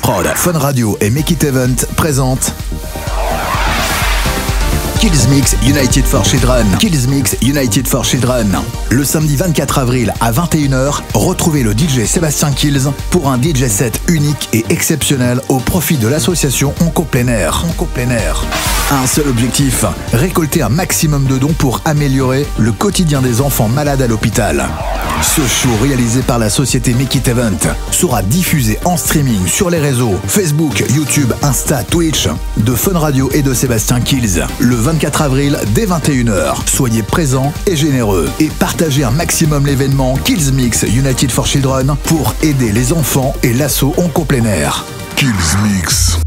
Prod, Fun Radio et Make It Event présentent Kills Mix United for Children. Kills Mix United for Children. Le samedi 24 avril à 21h, retrouvez le DJ Sébastien Kills pour un DJ set unique et exceptionnel au profit de l'association Onco Plein. Un seul objectif, récolter un maximum de dons pour améliorer le quotidien des enfants malades à l'hôpital. Ce show réalisé par la société Make sera diffusé en streaming sur les réseaux Facebook, YouTube, Insta, Twitch de Fun Radio et de Sébastien Kills le 24 avril dès 21h. Soyez présents et généreux et partagez un maximum l'événement Kills Mix United for Children pour aider les enfants et l'assaut en plein air. Kills Mix.